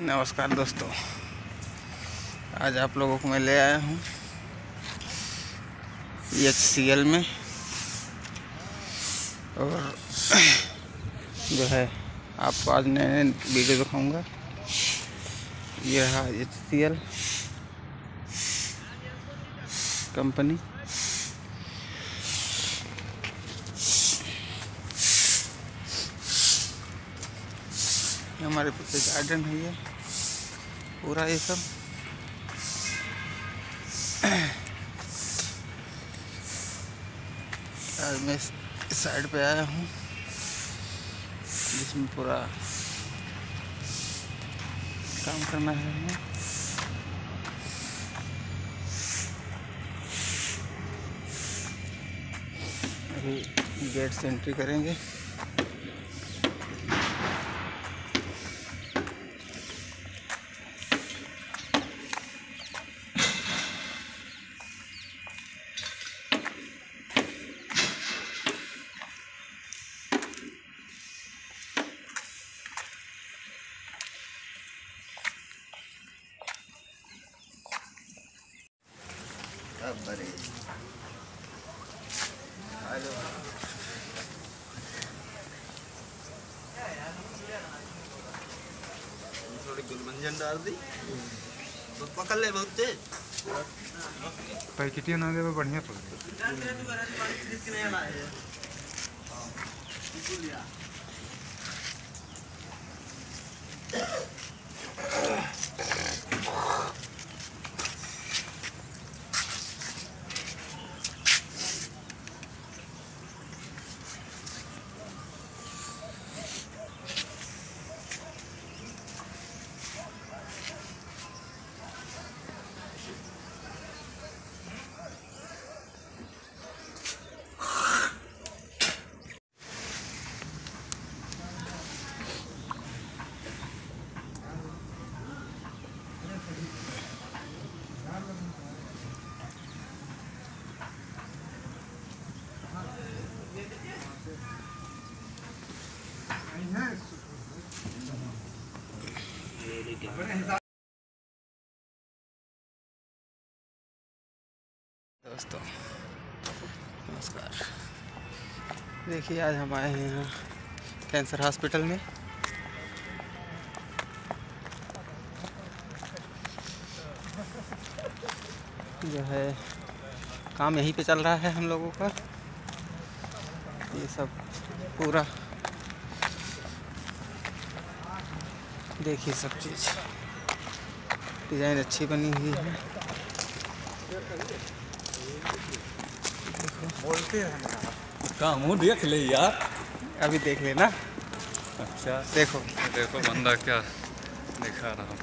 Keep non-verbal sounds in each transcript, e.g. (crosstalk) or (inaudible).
नमस्कार दोस्तों। आज आप लोगों को मैं ले आया हूँ एच सी एल में। और जो है आपको आज नए नए वीडियो दिखाऊँगा। ये रहा एच सी एल कंपनी हमारे पीछे गार्डन है ये। पूरा ये सब। आज मैं इस साइड पे आया हूँ, जिसमें पूरा काम करना है हमें। अभी गेट से एंट्री करेंगे। बड़े हेलो थोड़ी डाल दी तो पकड़ ले बहुत ना देवे बढ़िया पड़े दोस्तों, नमस्कार। देखिए, आज हम आए हैं यहाँ कैंसर हॉस्पिटल में। जो है, काम यहीं पे चल रहा है हम लोगों का। ये सब पूरा देखिए सब चीज़। डिज़ाइन अच्छी बनी हुई है। बोलते काम हो? देख ले यार। अभी देख लेना। अच्छा। देखो। देखो बंदा क्या दिखा रहा हूँ।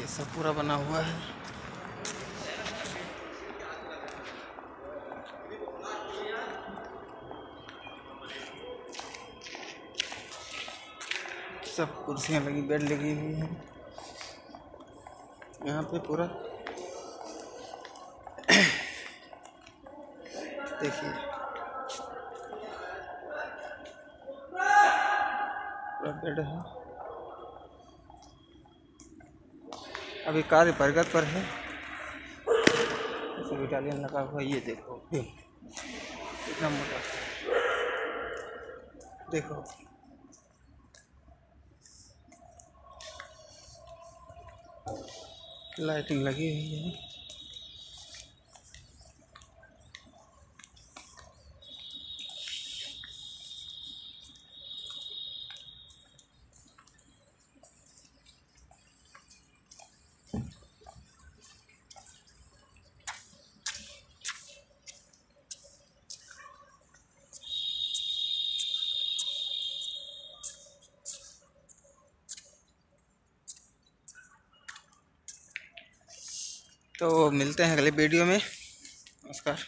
ये सब पूरा बना हुआ है। सब कुर्सियाँ लगी, बेड लगी हुई हैं। यहाँ पे पूरा (coughs) देखिए। पूरा बेड है। अभी कार्य प्रगत पर है। जैसे इटालियन लगा हुआ ये देखो। कितना मोटा देखो। लाइटिंग लगी हुई है। तो मिलते हैं अगले वीडियो में। नमस्कार।